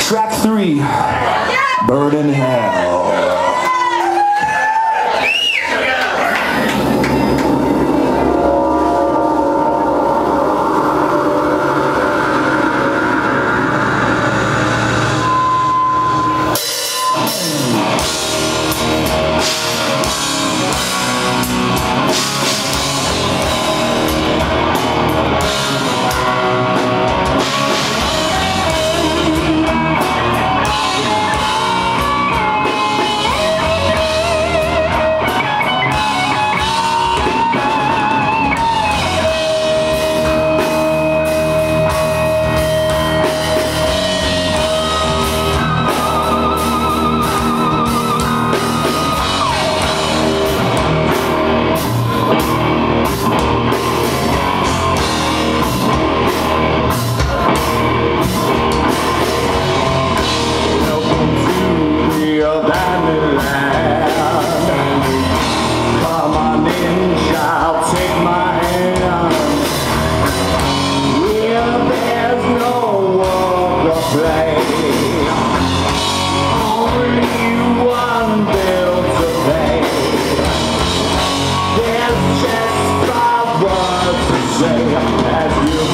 Track three, Bird in Hell. Say, as you.